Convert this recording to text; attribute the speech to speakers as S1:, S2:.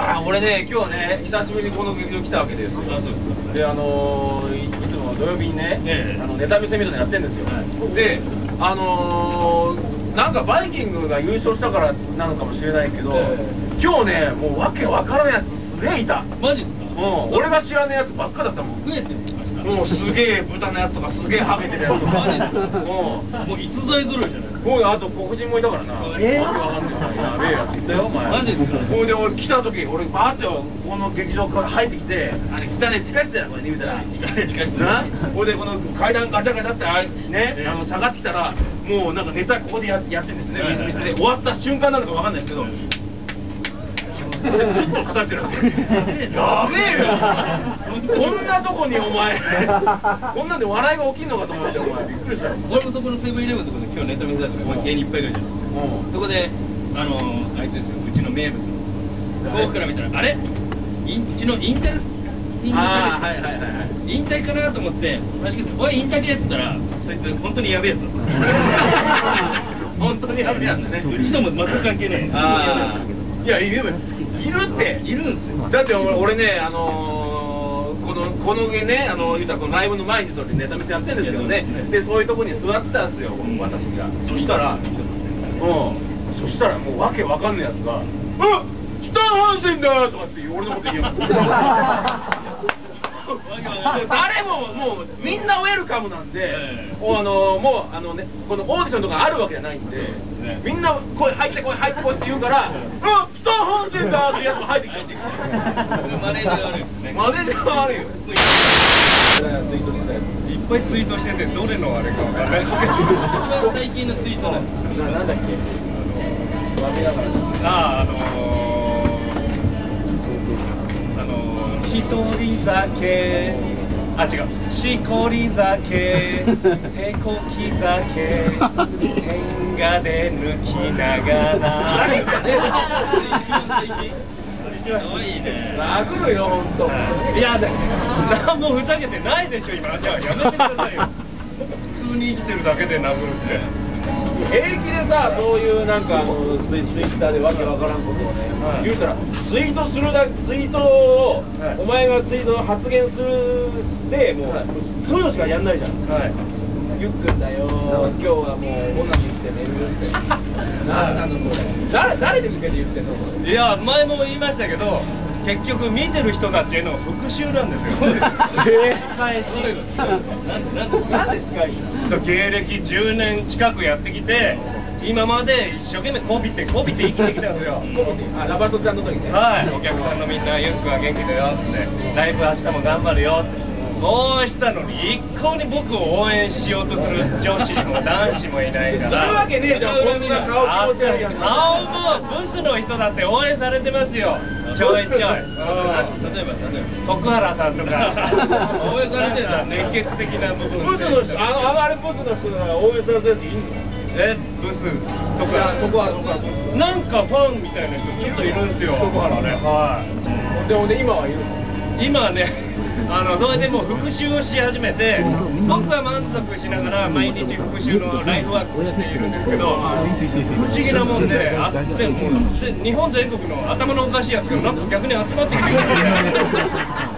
S1: あ俺ね今日ね久しぶりにこの劇場来たわけです。よ
S2: あそうですか
S1: であのー、いいつも土曜日にね、
S2: ええ。
S1: あのネタ見せみたいなのやってるんですよ、
S2: はい。
S1: であのー、なんかバイキングが優勝したからなのかもしれないけど、
S2: え
S1: 今日ねもうわけわからないやつすげえいた。
S2: マジですか？
S1: もう俺が知らねえやつばっかだったもん。
S2: 増えてました
S1: もうすげえ豚のやつとかすげえハゲてるやつとかも
S2: もう逸材揃いじゃない。
S1: うもうあと黒人もいたからな。
S2: え
S1: わけわかんないやべえやつ。いたよお前
S2: マジですか？
S1: ほいで俺来た時俺バーってこの劇場から入ってきてあれ来たね地下室だよこれね見たら。地下室地下室な？ほいでこの階段ガチャガチャってあね
S2: ええ
S1: あの下がってきたらもうなんかネタここでややってるんですね。
S2: はいはいはい
S1: で終わった瞬間なのかわかんないですけどずっと語ってるわけやべえよこんな。とこにお前こんなんで笑いが起きんのかと思ってお前びっくりしたよ
S2: 俺もそこのセブンイレブンのところで今日ネタ見せたから芸人いっぱいいるじゃないですか
S1: うん
S2: そこであのあいつですようちの名物の遠くから見たらあれインうちのインテルインテル
S1: ああはいはいはいはい
S2: 引退かな。と思って話しかけて「おい引退で」って言ったらそいつ本当にやべえやつだった
S1: 本当にやべえやつね。
S2: うちとも全く関係ねえ
S1: ああいやいるいるって
S2: いるんですよ。
S1: だって俺俺ねあのー、このこのねあの言うたらこのライブの前にそれネタ見せやってるんですけどね。でそういうとこに座ってたんですよ私が。そしたらうん。そしたらもうわけわかんないやつが「あスターハンセンだ!」とかって俺のこと言うの 誰ももうみんなウェルカムなんで、
S2: え
S1: もうあのもうあのねこのオーディションとかあるわけじゃないんで、
S2: ね
S1: みんな声入ってこい入ってこいって言うから「あスターハンセンだ!」ってやつが入ってきたんですよ
S2: マネージャー悪い。ですね
S1: マネージャーが悪いよ。ツイートして。
S2: いっぱいツイートしててどれのあれかわかんない。一番最近のツイートなん
S1: だっけ？わびながら
S2: あああのー、のー、一人酒あ違う。しこり酒手 こき酒天下で抜きながら。
S1: 誰かね
S2: ひどいね
S1: 殴るよ本当。
S2: いやで何もふざけてないでしょ今。じゃあやめてくださいよ。普通に生きてるだけで殴るって
S1: 平気でさそういうなんかあのツイッターでわけわからんことをね、
S2: はい。
S1: 言うたらツイートするだツイートを、
S2: はい。
S1: お前がツイートを発言するでもう、
S2: はい。
S1: そういうのしかやんないじゃん。
S2: はい。
S1: ゆっくんだよ今日はもうオナニーして寝るって。な なんだそれ。誰誰に向けて言ってんの
S2: いや前も言いましたけど結局見てる人がっていうのは復讐なんですよ。
S1: え
S2: 返しなんなんで芸歴10年近くやってきて今まで一生懸命こびてこびて生きてきたんですよ。
S1: あラバトちゃんの時ね。
S2: はい。お客さんのみんなゆっくんは元気だよって。ライブ明日も頑張るよってそうしたのに一向に僕を応援しようとする女子も男子もいないから
S1: するわけねえじゃんこんな顔気持ち悪いやつ。
S2: 顔もブスの人だって応援されてますよ。ちょいちょい。例えば例えば徳原さんとか。応援されてるのは熱血的な
S1: ブスの人あのあのあれブスの人が応援されてるっていいん
S2: えブス。とか
S1: そこはそこは
S2: なんかファンみたいな人ちょっといるんですよ。
S1: 徳原ね。
S2: はい。
S1: でもね今はいるの？
S2: 今ねあのそれでもう復習をし始めて僕は満足しながら毎日復習のライフワークをしているんですけど不思議なもんであでで日本全国の頭のおかしいやつがなんか逆に集まってきてくれて